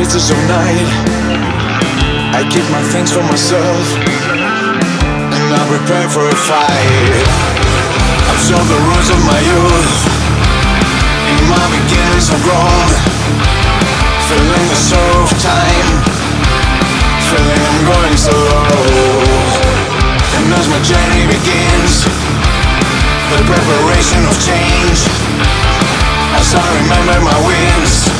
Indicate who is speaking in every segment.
Speaker 1: monsters of night. I keep my things for myself, and I prepare for a fight. Absorb the roots of my youth. In my beginnings, I've grown, feeling the sorrow of time, feeling I'm going slow. And as my journey begins, the preparation of change. As I remember my wins,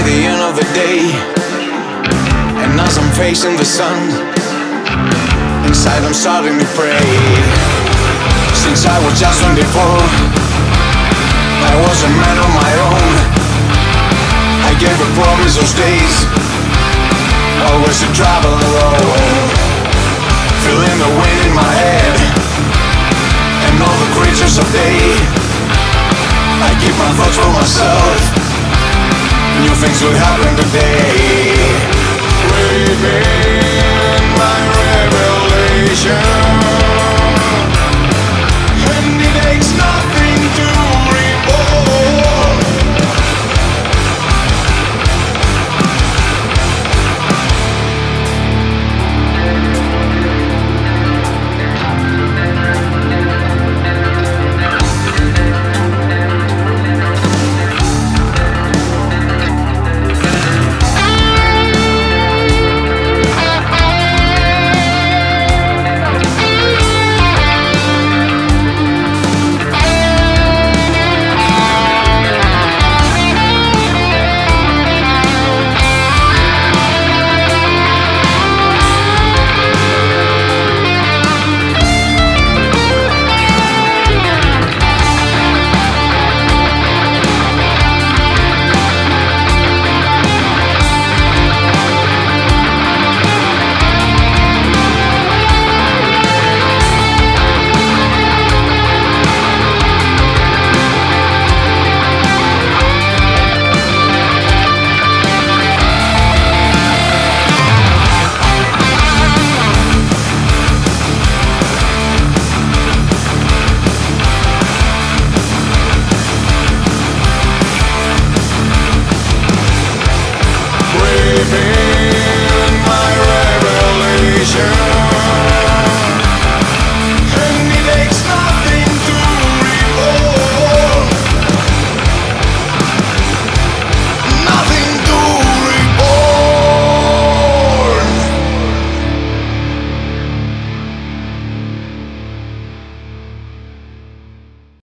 Speaker 1: Die the end of the day. And as I'm facing the sun, inside I'm starting to pray. Since I was just 24, I was a man on my own. I gave a promise those days, always to travel alone. Feeling the wind in my head, and all the creatures of day. I keep my thoughts for myself things would happen today. Where you been?